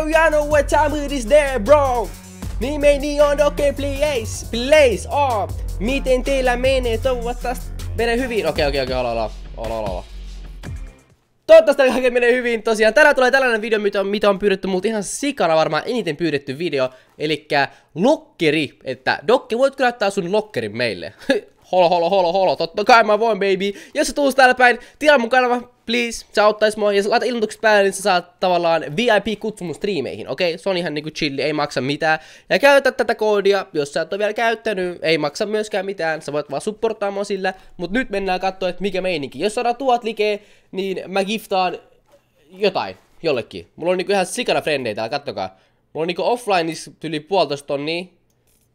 yo, you know what time it is there, bro? Nimeni on Doke Place, Place, oh. Miten teillä menee? Toivottavasti menee hyvin. Okei, okei, okei, olo, olo, olo, olo. Toivottavasti kaikki menee hyvin. Tosiaan tänään tulee tällainen video, mitä on, mitä on pyydetty multa ihan sikana varmaan eniten pyydetty video. Elikkä lokkeri. Että Dokke, voitko näyttää sun lokkerin meille? holo, holo, holo, holo, totta kai mä voin, baby. Jos sä tuus täällä päin, tilaa mun kanava, please, se auttais mua. Ja laita ilmoitukset päälle, niin sä saat tavallaan VIP-kutsu mun striimeihin, okei? Okay? Se on ihan niinku chilli, ei maksa mitään. Ja käytä tätä koodia, jos sä et ole vielä käyttänyt, ei maksa myöskään mitään. Sä voit vaan supportaa mua sillä. Mut nyt mennään katsoa, että mikä meininki. Jos saadaan tuhat likee, niin mä giftaan jotain jollekin. Mulla on niinku ihan sikana frendeitä täällä, kattokaa. Mulla on niinku offlineissa yli puolitoista tonnia,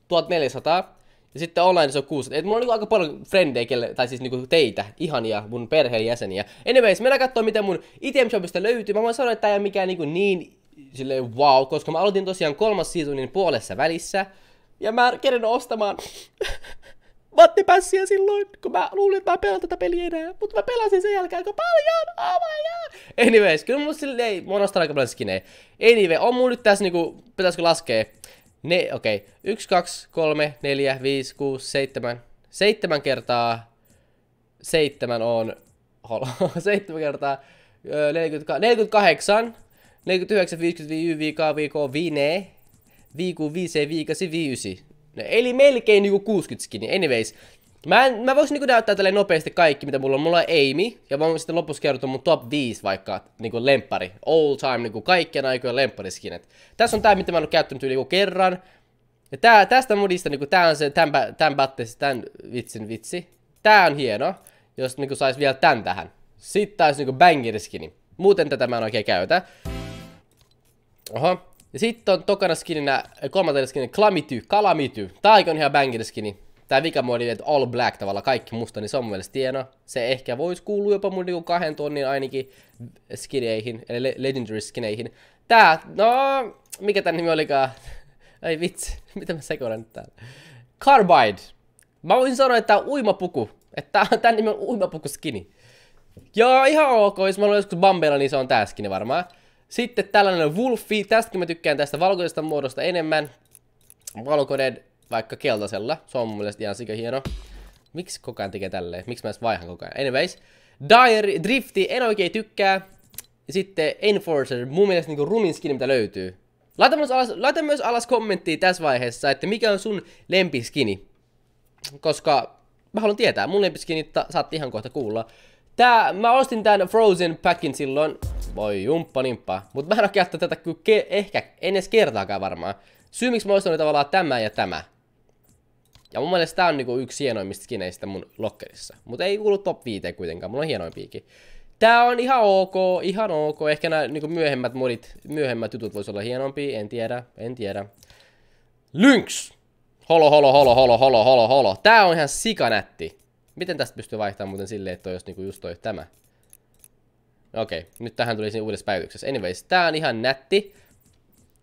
1400. Ja sitten online se on kuusi. Et mulla on niinku aika paljon frendejä, tai siis niinku teitä, ihania mun perheenjäseniä. Anyways, mennään katsoa mitä mun item shopista löytyy. Mä voin sanoa, että tää ei ole mikään niinku niin silleen wow, koska mä aloitin tosiaan kolmas seasonin puolessa välissä. Ja mä keren ostamaan vattipässiä silloin, kun mä luulin, että mä pelaan tätä peliä enää. Mutta mä pelasin sen jälkeen aika paljon, oh my god. Anyways, kyllä mulla silleen, ei, mä oon aika paljon skinejä. Anyway, on mulla nyt tässä niinku, pitäisikö laskea ne, okei. Okay. 1, 2, 3, 4, 5, 6, 7. 7 kertaa 7 on... 7 kertaa 40, 48, 49, 50, 55, 5, 5, 5, 5, 5, 5, 5, 9. Eli melkein niinku 60 skinny. Anyways, Mä, en, mä voisin niinku näyttää tälle nopeasti kaikki, mitä mulla on. Mulla on Amy, ja mä voin sitten lopussa kertoa mun top 5 vaikka niinku lemppari. All time, niinku kaikkien aikojen lemppariskinet. Tässä on tää, mitä mä oon käyttänyt yli kerran. Ja tää, tästä modista, niinku tää on se, tän, tän batteessa, tän vitsin vitsi. Tää on hieno, jos niinku sais vielä tän tähän. Sitten taas niinku bangeriskini. Muuten tätä mä en oikein käytä. Oho. Ja sitten on tokana skininä, kolmantena skininä Klamity, Kalamity. Tää on ihan bangeriskini tää vikamoodi, että all black tavalla, kaikki musta, niin se on mun mielestä hieno. Se ehkä voisi kuulua jopa mun niinku kahden tonnin ainakin skineihin, eli legendary skineihin. Tää, no, mikä tän nimi olikaan? Ai vitsi, mitä mä sekoilen nyt täällä? Carbide. Mä voisin sanoa, että tää on uimapuku. Että tän nimi on uimapuku skini. Joo, ihan ok, jos mä olen joskus Bambella, niin se on tää skini varmaan. Sitten tällainen Wolfi, tästäkin mä tykkään tästä valkoisesta muodosta enemmän. Valkoinen vaikka keltaisella. Se on mun mielestä ihan sika hieno. Miksi koko ajan tekee tälleen? Miksi mä edes vaihan koko ajan? Anyways. Diary, Drifti, en oikein tykkää. Sitten Enforcer, mun mielestä niinku rumin skin, mitä löytyy. Laita myös, alas, laita myös alas kommenttia tässä vaiheessa, että mikä on sun lempiskini. Koska mä haluan tietää, mun lempiskini saat ihan kohta kuulla. Tää, mä ostin tän Frozen Packin silloin. Voi jumppa nimppa. Mut mä en oo tätä ehkä, en edes kertaakaan varmaan. Syy miksi mä ostin tavallaan tämä ja tämä. Ja mun mielestä tää on niinku yksi hienoimmista skineistä mun lokkerissa. Mutta ei kuulu top 5 kuitenkaan, mulla on hienoimpiakin. Tää on ihan ok, ihan ok. Ehkä nämä niinku myöhemmät modit, myöhemmät jutut vois olla hienompia, en tiedä, en tiedä. Lynx! Holo, holo, holo, holo, holo, holo, holo. Tää on ihan sikanätti. Miten tästä pystyy vaihtamaan muuten silleen, että olisi niinku just toi tämä? Okei, nyt tähän tuli siinä uudessa päivityksessä. Anyways, tää on ihan nätti.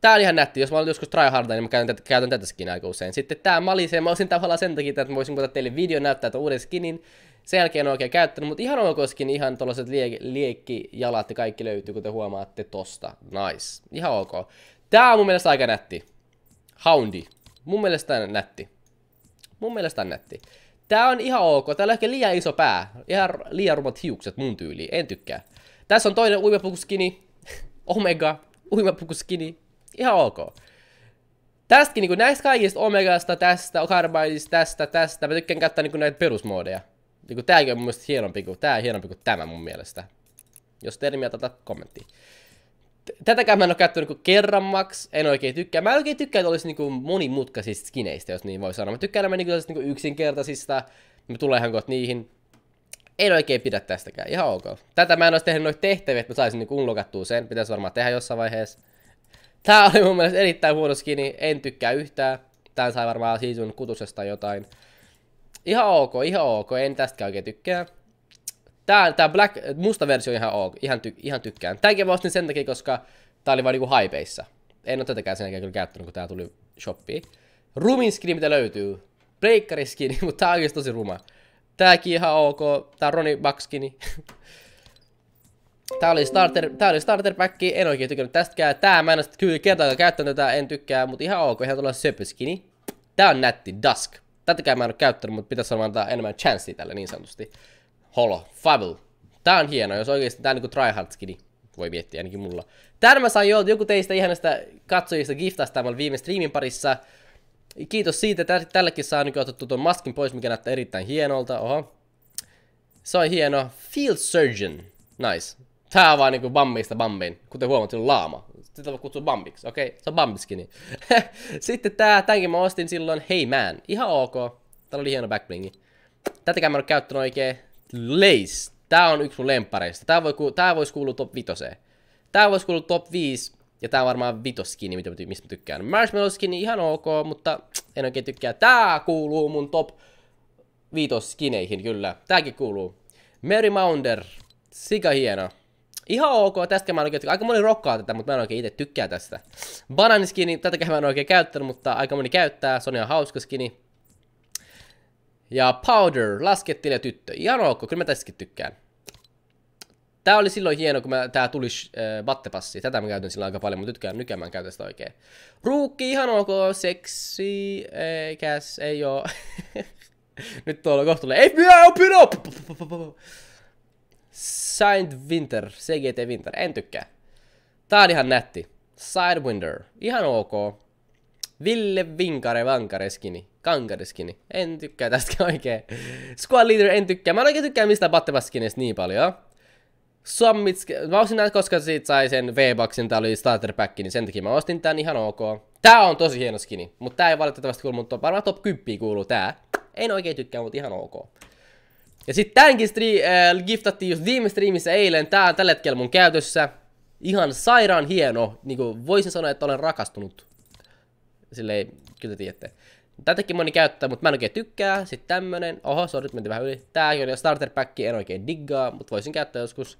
Tää on ihan nätti, jos mä olen joskus tryharda, niin mä käytän, tätä, käytän tätä skinaa aika usein. Sitten tää malisee, mä olisin tavallaan sen takia, että mä voisin kuvata teille video näyttää tämän uuden skinin. Sen jälkeen on oikein käyttänyt, mutta ihan ok skin, ihan tollaset liek, liekkijalat ja kaikki löytyy, kuten huomaatte tosta. Nice. Ihan ok. Tää on mun mielestä aika nätti. Houndi. Mun mielestä on nätti. Mun mielestä on nätti. Tää on ihan ok. Täällä on ehkä liian iso pää. Ihan liian rumat hiukset mun tyyliin. En tykkää. Tässä on toinen uimapukuskini. Omega. Uimapukuskini ihan ok. Tästäkin niinku näistä kaikista Omegasta, tästä, Carbideista, tästä, tästä, mä tykkään käyttää niinku näitä perusmoodeja. Niinku tääkin on mun mielestä hienompi kuin, tää hienompi kuin tämä mun mielestä. Jos teidän mieltä ottaa kommentti. Tätäkään mä en oo käyttänyt niinku kerran maks, en oikein tykkää. Mä en oikein tykkää, että olisi niinku monimutkaisista skineistä, jos niin voi sanoa. Mä tykkään enemmän niinku, niinku yksinkertaisista, mä tulee ihan kohta niihin. En oikein pidä tästäkään, ihan ok. Tätä mä en olisi tehnyt noita tehtäviä, että mä saisin niinku unlokattua sen. Pitäisi varmaan tehdä jossain vaiheessa. Tää oli mun mielestä erittäin huono skini, en tykkää yhtään. Tän sai varmaan season kutusesta jotain. Ihan ok, ihan ok, en tästäkään oikein tykkää. Tää, tää black, musta versio ihan ok, ihan, ty, ihan tykkään. Tääkin mä ostin sen takia, koska tää oli vaan niinku hypeissa. En oo tätäkään sen jälkeen kyllä käyttänyt, kun tää tuli shoppiin. Rumin skini, mitä löytyy. Breakeri skini, mutta tää on tosi ruma. Tääkin ihan ok. Tää on Ronnie Buck skini. Tää oli starter, tää oli starter pack, en oikein tykännyt tästäkään. Tää mä en oo kyllä kertaakaan käyttänyt tätä, en tykkää, mutta ihan ok, ihan tuolla söpöskini. Tää on nätti, Dusk. Tätäkään mä en oo käyttänyt, mutta pitäisi varmaan antaa enemmän chancea tälle niin sanotusti. Holo, Fable. Tää on hieno, jos oikeesti tää on niinku tryhard skini. Voi miettiä ainakin mulla. Tän mä sain jo, joku teistä ihanasta katsojista giftasta viime streamin parissa. Kiitos siitä, että tällekin saa nyt otettu tuon maskin pois, mikä näyttää erittäin hienolta. Oho. Se on hieno. Field Surgeon. Nice. Tää on vaan niinku Bambista Bambein. Kuten huomaat, on laama. Sitä voi kutsua Bambiksi. Okei, okay, se on Bambiskini. Sitten tää, tämänkin mä ostin silloin Hey Man. Ihan ok. Täällä oli hieno backblingi. Tätäkään mä en käyttänyt oikein. Lace. Tää on yksi mun lempareista. Tää, voi, tää voisi kuulua top 5. Tää voisi kuulua top 5. Ja tää on varmaan vitoskini, mitä, mistä mä tykkään. Marshmallow skini ihan ok, mutta en oikein tykkää. Tää kuuluu mun top viitoskineihin, kyllä. Tääkin kuuluu. Mary Mounder. Sika hieno. Ihan ok, tästä mä en oikein Aika moni rokkaa tätä, mutta mä en oikein itse tykkää tästä. Bananiskini, tätäkään mä en oikein käyttänyt, mutta aika moni käyttää. Se on ihan hauska skini. Ja Powder, laskettile tyttö. Ihan ok, kyllä mä tästäkin tykkään. Tää oli silloin hieno, kun mä, tää tuli äh, battepassi. Tätä mä käytän silloin aika paljon, mutta nytkään, nykyään mä käytä sitä oikein. Ruukki, ihan ok, seksi, eikäs, ei oo. Nyt tuolla kohta tulee, ei minä opin up! Signed Winter, CGT Winter, en tykkää. Tää on ihan nätti. Sidewinder, ihan ok. Ville Vinkare Vankare skini. Kankare skini. En tykkää tästä oikein. Squad Leader en tykkää. Mä en oikein tykkää mistään Battebas-skineistä niin paljon. Summit, mä ostin näitä, koska siitä sai sen V-Boxin, tää oli starter pack, niin sen takia mä ostin tän ihan ok. Tää on tosi hieno skini, mutta tää ei valitettavasti kuulu mun top, varmaan top 10 kuuluu tää. En oikein tykkää, mutta ihan ok. Ja sitten tämänkin stri- äh, giftattiin just viime streamissä eilen. Tää on tällä hetkellä mun käytössä. Ihan sairaan hieno. Niinku voisin sanoa, että olen rakastunut. Silleen, kyllä te tiedätte. Tätäkin moni käyttää, mutta mä en oikein tykkää. Sitten tämmönen. Oho, sorry, mentiin vähän yli. Tääkin on jo starter pack, en oikein diggaa, mutta voisin käyttää joskus.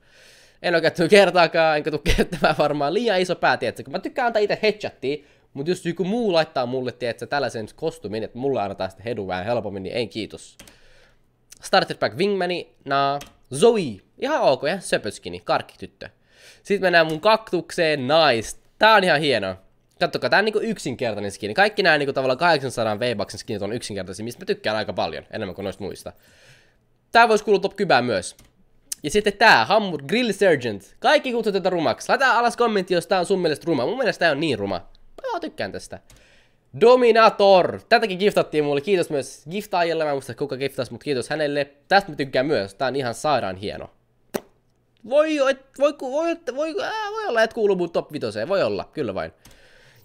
En ole käyttänyt kertaakaan, enkä tule käyttämään varmaan liian iso pää, tiedätkö? Mä tykkään antaa itse headshotia, mutta jos joku muu laittaa mulle, tiedätkö, tällaisen kostumin, että mulle annetaan sitten hedu vähän helpommin, niin ei kiitos. Starter Pack Wingmani, na Zoe, ihan ok, ihan söpöskini, karkkityttö. Sitten mennään mun kaktukseen, nice. Tää on ihan hieno. Kattokaa, tää on niinku yksinkertainen skini. Kaikki nää niinku tavallaan 800 V-Bucksin skinit on yksinkertaisia, mistä mä tykkään aika paljon, enemmän kuin noista muista. Tää voisi kuulua top kybään myös. Ja sitten tää, Hamburg Grill Sergeant. Kaikki kutsuu tätä rumaksi. Laita alas kommentti, jos tää on sun mielestä ruma. Mun mielestä tää on niin ruma. Mä tykkään tästä. Dominator! Tätäkin giftattiin mulle. Kiitos myös giftaajalle. Mä en muista kuka giftas, mutta kiitos hänelle. Tästä mä tykkään myös. Tää on ihan sairaan hieno. Voi, voi, voi, voi, voi, äh, voi olla, että kuuluu mun top 5. Voi olla, kyllä vain.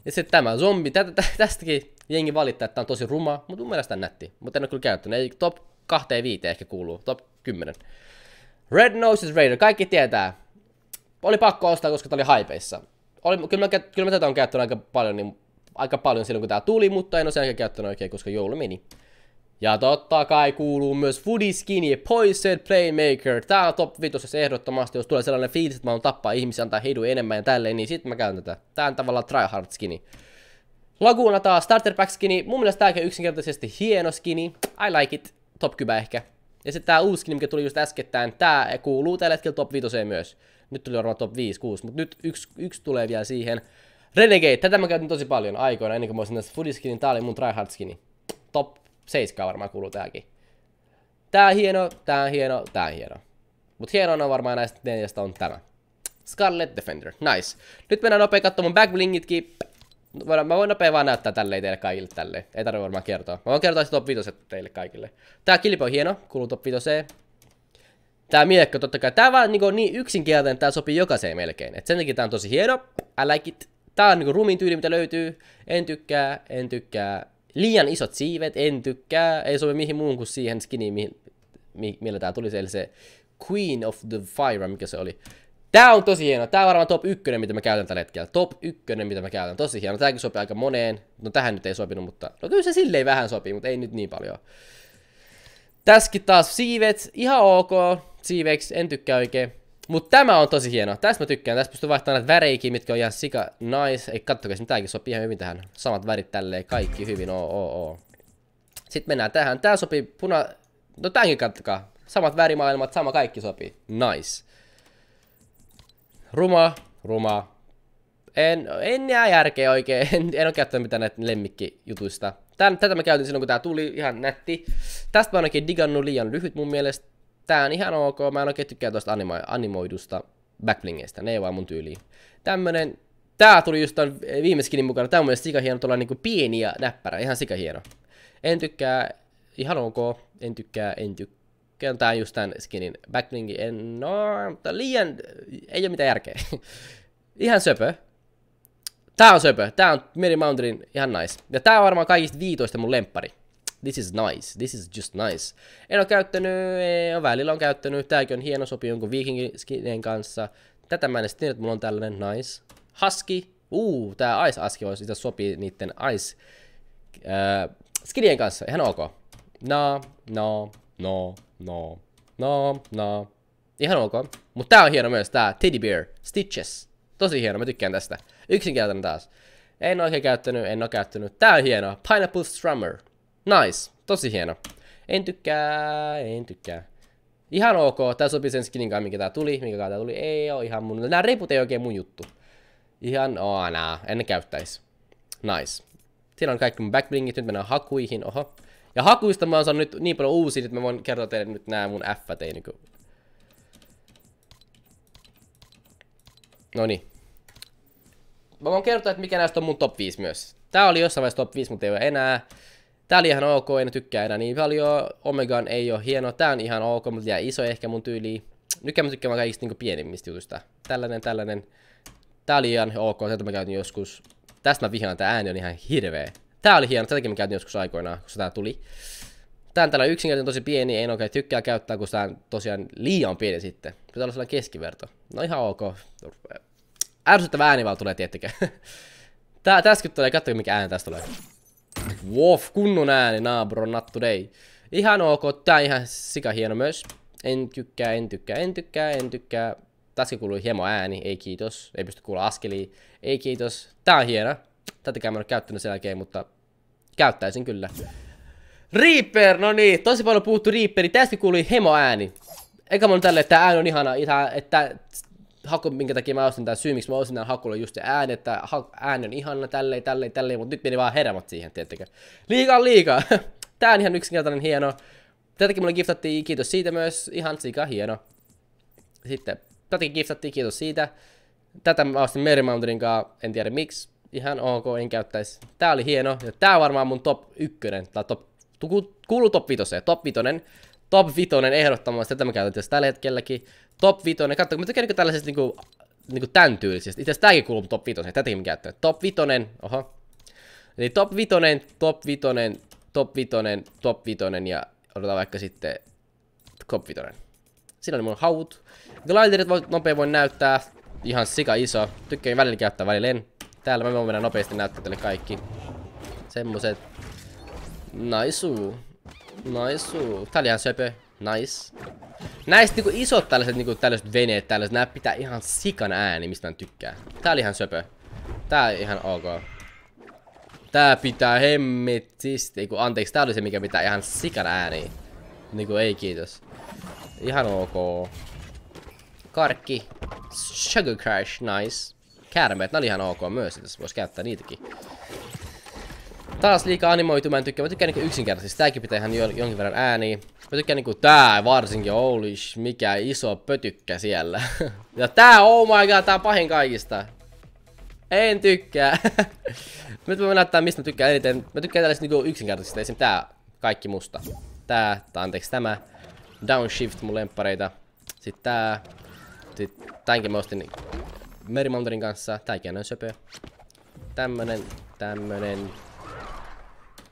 Ja sitten tämä zombi. Tätä, tästäkin jengi valittaa, että tää on tosi ruma, mutta mun mielestä nätti. Mutta en ole kyllä käyttänyt. Ei top 2 5 ehkä kuuluu. Top 10. Red Noses Raider. Kaikki tietää. Oli pakko ostaa, koska tää oli haipeissa. Oli, kyllä, mä, kyllä mä tätä on käyttänyt aika paljon, niin aika paljon silloin kun tää tuli, mutta en ole sen käyttänyt oikein, koska joulu meni. Ja totta kai kuuluu myös Foodie Skinny Poised Playmaker. Tää on top 5 ehdottomasti, jos tulee sellainen fiilis, että mä oon tappaa ihmisiä, antaa heidu enemmän ja tälleen, niin sit mä käyn tätä. Tää on tavallaan tryhard skinny. Laguna taas Starter Pack skinny. Mun mielestä tääkin yksinkertaisesti hieno skinny. I like it. Top kybä ehkä. Ja sitten tää uusi skinny, mikä tuli just äskettäin, tää kuuluu tällä hetkellä top 5 myös. Nyt tuli varmaan top 5, 6, mutta nyt yksi, yksi tulee vielä siihen. Renegade, tätä mä käytin tosi paljon aikoina, ennen kuin mä olisin näistä Foodiskinin, tää oli mun tryhard skini. Top 7 varmaan kuuluu tääkin. Tää on hieno, tää on hieno, tää on hieno. Mut hieno on varmaan näistä neljästä on tämä. Scarlet Defender, nice. Nyt mennään nopea katsomaan backblingitkin. Mä voin nopea vaan näyttää tälleen teille kaikille tälleen. Ei tarvitse varmaan kertoa. Mä voin kertoa top 5 teille kaikille. Tää kilpi on hieno, kuuluu top 5 Tää miekko totta kai. Tää vaan niin, niin yksinkertainen, tää sopii jokaiseen melkein. Et sen takia tää on tosi hieno. I like it. Tää on niinku rumin tyyli, mitä löytyy. En tykkää, en tykkää. Liian isot siivet, en tykkää. Ei sovi mihin muuhun kuin siihen skiniin, mihin, mi, millä tää tuli. Eli se Queen of the Fire, mikä se oli. Tää on tosi hieno. Tää on varmaan top 1, mitä mä käytän tällä hetkellä. Top 1, mitä mä käytän. Tosi hieno. Tääkin sopii aika moneen. No tähän nyt ei sopinut, mutta... No kyllä se silleen vähän sopii, mutta ei nyt niin paljon. Tässäkin taas siivet. Ihan ok. Siiveksi. En tykkää oikein. Mutta tämä on tosi hieno. Tästä mä tykkään. Tästä pystyy vaihtamaan näitä väreikin, mitkä on ihan sika nice. Ei kattokaa, mitäkin sopii ihan hyvin tähän. Samat värit tälleen, kaikki hyvin. Oo, oo, oo. Sitten mennään tähän. Tää sopii puna... No tämänkin kattokaa. Samat värimaailmat, sama kaikki sopii. Nice. Ruma, ruma. En, en jää järkeä oikein, en, en ole käyttänyt mitään näitä lemmikkijutuista. Tän, tätä mä käytin silloin, kun tää tuli ihan nätti. Tästä mä oon digannut liian lyhyt mun mielestä. Tää on ihan ok, mä en oikein tykkää tosta animo, animoidusta backblingeistä, ne ei vaan mun tyyliin. Tämmönen, tää tuli just ton viime skinin mukana, tää on mun mielestä sikahieno, tuolla niinku pieni ja näppärä, ihan sikahieno. En tykkää, ihan ok, en tykkää, en tykkää. Tää on just tän skinin backblingi, en, no, liian, ei oo mitään järkeä. ihan söpö, Tää on söpö. Tää on Mary Mountain ihan nice. Ja tää on varmaan kaikista viitoista mun lemppari. This is nice. This is just nice. En oo käyttänyt, en välillä on käyttänyt. Tääkin on hieno sopi jonkun viikingiskinen kanssa. Tätä mä en tiedä, että mulla on tällainen nice. Husky. Uu, tää Ice Husky voisi itse sopii niitten Ice äh, skidien kanssa. Ihan ok. No, no, no, no, no, no. Ihan ok. Mutta tää on hieno myös, tää Teddy Bear Stitches. Tosi hieno, mä tykkään tästä. Yksinkertainen taas. En oikein käyttänyt, en oo käyttänyt. Tää on hieno. Pineapple Strummer. Nice. Tosi hieno. En tykkää, en tykkää. Ihan ok. Tää sopii sen skinin kanssa, mikä tää tuli. Mikä tää tuli. Ei oo ihan mun. Nää reput ei oikein mun juttu. Ihan, oo nää. En käyttäis. Nice. Siinä on kaikki mun backblingit. Nyt mennään hakuihin. Oho. Ja hakuista mä oon saanut nyt niin paljon uusia, että mä voin kertoa teille nyt nää mun F-t ei niinku. Noniin. Mä voin kertoa, että mikä näistä on mun top 5 myös. Tää oli jossain vaiheessa top 5, mutta ei ole enää. Tää oli ihan ok, en tykkää enää niin paljon. Omegan ei ole hieno. Tää on ihan ok, mutta jää iso ehkä mun tyyliin. Nyt mä tykkään kaikista niinku pienimmistä jutuista. Tällainen, tällainen. Tää oli ihan ok, tätä mä käytin joskus. Tästä mä vihaan, tää ääni on ihan hirveä. Tää oli hieno, tätäkin mä käytin joskus aikoinaan, kun tää tuli. Tää on tällä yksinkertainen tosi pieni, en oikein tykkää käyttää, kun tää on tosiaan liian pieni sitten. Pitää olla sellainen keskiverto. No ihan ok ärsyttävä ääni vaan tulee, tiettikö. Tää, tässäkin tulee, katsokaa mikä ääni tästä tulee. Wof, kunnon ääni, nah bro, not today. Ihan ok, tää on ihan sika hieno myös. En tykkää, en tykkää, en tykkää, en tykkää. Tässäkin kuuluu hiemo ääni, ei kiitos. Ei pysty kuulla askeliin, ei kiitos. Tää on hieno. Tätäkään mä en ole käyttänyt sen jälkeen, mutta käyttäisin kyllä. Reaper, no niin, tosi paljon puhuttu Reaperi. Tästä kuului hemo ääni. Eikä mun tälle, että ääni on ihana, että haku, minkä takia mä ostin tämän syy, miksi mä ostin tämän hakulla just se ääni, että ääni on ihana tälleen, tälleen, tälleen, mutta nyt meni vaan hermot siihen, tiettäkö. Liikaa liikaa. Tää on ihan yksinkertainen hieno. Tätäkin mulle giftattiin, kiitos siitä myös, ihan sika hieno. Sitten tätäkin giftattiin, kiitos siitä. Tätä mä ostin Mary Mountainin kanssa, en tiedä miksi. Ihan ok, en käyttäisi. Tää oli hieno, ja tää on varmaan mun top ykkönen, tai top, kuuluu top vitoseen, top vitonen. Top vitonen ehdottomasti, tätä käytän tässä tällä hetkelläkin. Top 5, katso, mä tykkään niinku tällaisesta niinku, niinku tän tyylisestä. Itse asiassa tääkin kuuluu top 5, tätäkin mä käytän. Top 5, oho. Eli top 5, top 5, top 5, top 5 ja odotetaan vaikka sitten top 5. Siinä on mun haut. Gliderit voi, nopea voin näyttää. Ihan sika iso. Tykkään välillä käyttää, välillä en. Täällä mä voin mennä nopeasti näyttää teille kaikki. Semmoset. Naisuu. Naisuu. Tää oli ihan söpö. Nice. Näistä niinku isot tällaiset niinku tällaiset veneet tällaiset, nää pitää ihan sikan ääni, mistä mä tykkään. Tää oli ihan söpö. Tää ihan ok. Tää pitää hemmetisti, eiku anteeksi, tää oli se mikä pitää ihan sikan ääni. Niinku ei kiitos. Ihan ok. Karkki. Sugar Crash, nice. Käärmeet, nää oli ihan ok myös, että vois käyttää niitäkin. Taas liikaa animoitu, mä en tykkää, mä tykkään niinku yksinkertaisesti, tääkin pitää ihan jonkin verran ääniä. Mä tykkään niinku tää varsinkin, holy mikä iso pötykkä siellä. ja tää, oh my god, tää on pahin kaikista. En tykkää. Nyt mä näyttää mistä mä tykkään eniten. Mä tykkään tällaisista niinku yksinkertaisista, esim tää, kaikki musta. Tää, tai anteeksi tämä. Downshift mun lemppareita. Sitten tää. Sitten tämänkin mä ostin Mary Mountainin kanssa. Tääkin on söpö. Tämmönen, tämmönen,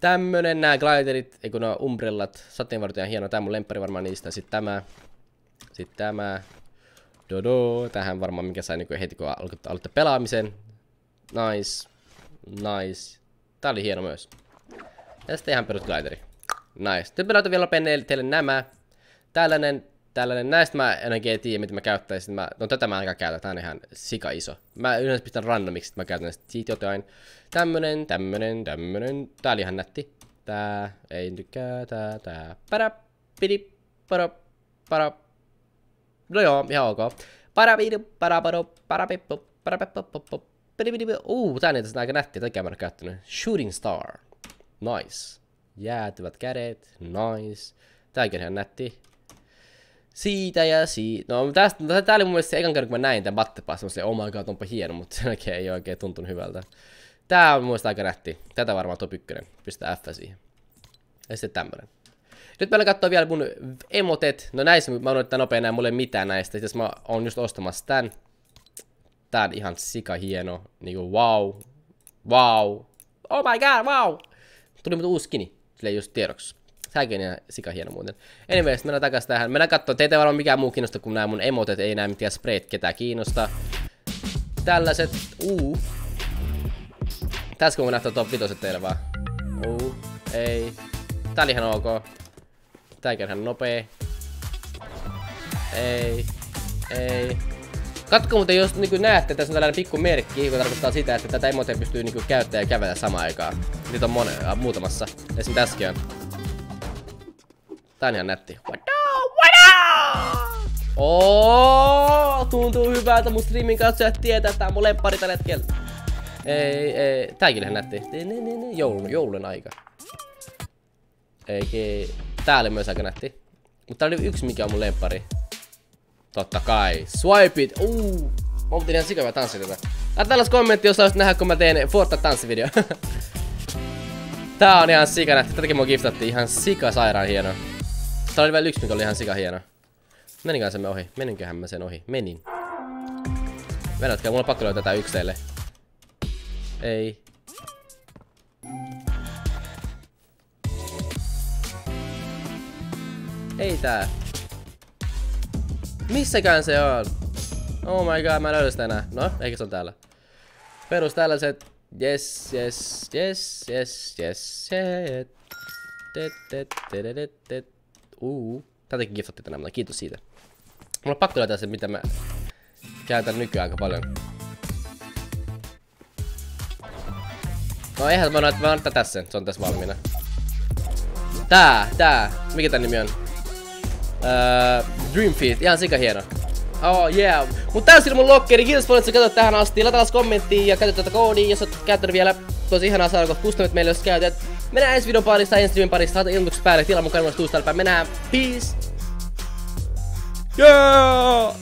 Tämmönen nää gliderit, ei kun umbrellat, sateenvartijan hieno, on mun lemppari varmaan niistä, sitten tämä, sitten tämä, dodo, tähän varmaan mikä sai niinku heti kun aloitte pelaamisen, nice, nice, tää oli hieno myös. Ja sitten ihan perus glideri, nice. Nyt näytän vielä teille nämä, tällainen tällainen, näistä mä en oikein tiedä, mitä mä käyttäisin. Mä, no tätä mä aika käytän, tää on ihan sika iso. Mä yleensä pistän randomiksi, että mä käytän siitä jotain. Tämmönen, tämmönen, tämmönen. Tää oli ihan nätti. Tää, ei tykkää, tää, tää. Para, pidi, para, para. No joo, ihan ok. Parabidu, paraparo, parapippo, parapippo, Uu, tää on aika nättiä, tätä mä käyttänyt. Shooting Star. Nice. Jäätyvät kädet, nice. Tääkin on ihan nätti. Siitä ja siitä. No tästä, no, tää oli mun mielestä se ekan kerran kun mä näin tän Battle mä oh my god, onpa hieno, mutta sen jälkeen ei oikein tuntunut hyvältä. Tää on mun mielestä aika nätti. Tätä varmaan top 1. Pistää F siihen. Ja sitten tämmönen. Nyt meillä katsoo vielä mun emotet. No näissä mä oon että nopea näin mulle mitään näistä. Itse mä oon just ostamassa tän. Tää on ihan sika hieno. Niinku wow. Wow. Oh my god, wow. Tuli mutta uusi skinny. Silleen just tiedoksi. Tämäkin on ihan sika hieno muuten. Anyways, mennään takas tähän. Mennään katsoa. Teitä ei varmaan mikään muu kiinnosta kuin nämä mun emotet. Ei näe mitään sprayt ketään kiinnosta. Tällaiset. Uu. Tässä kun mä näyttää top 5 teille vaan. Uu. Ei. Tää oli ihan ok. Tääkin on ihan nopee. Ei. Ei. Katko muuten, jos niin näette, että tässä on tällainen pikku merkki, joka tarkoittaa sitä, että tätä emotea pystyy niin käyttämään ja kävellä samaan aikaan. Niitä on mone, äh, muutamassa. Esimerkiksi on. Tää on ihan nätti. Oh, tuntuu hyvältä mun streamin katsojat tietää, että tää on mun lemppari tällä hetkellä. Ei, ei, tääkin ihan nätti. Joulun, joulun aika. Eikä, tää oli myös aika nätti. Mutta tää oli yksi mikä on mun lemppari. Totta kai. Swipe it. Uu. Mä otin ihan sikavaa tanssia tätä. Laita tällaista kommentti, jos haluaisit nähdä, kun mä teen Fortnite tanssivideo. Tää on ihan sika nähty. Tätäkin mua giftattiin ihan sika sairaan hieno. Tää oli vielä yksi, mikä oli ihan sika hieno. Meninköhän se me ohi? Meninköhän mä sen ohi? Menin. Venätkää, mulla on pakko löytää tää yksi teille. Ei. Ei tää. Missäkään se on? Oh my god, mä en löydä sitä enää. No, eikä se on täällä. Perus tällaiset. Yes, yes, yes, yes, yes, yes. Uu. Tätäkin giftatti tänään, mutta kiitos siitä. Mulla on pakko löytää se, mitä mä käytän nykyään aika paljon. No eihän mä näyttää tässä, se on tässä valmiina. Tää, tää. Mikä tän nimi on? Uh, Dreamfeed, ihan sika hieno. Oh yeah. Mut tää on mun lokkeri. Kiitos paljon, että sä katsoit tähän asti. Laita alas kommenttiin ja käytä tätä koodia, jos oot käyttänyt vielä tosi ihanaa saada kohta customit meille, jos käytät. Mennään ensi videon parissa, ensi videon parissa. Laita ilmoitukset päälle. Tilaa mun kanavasta uusi Mennään. Peace. Yeah!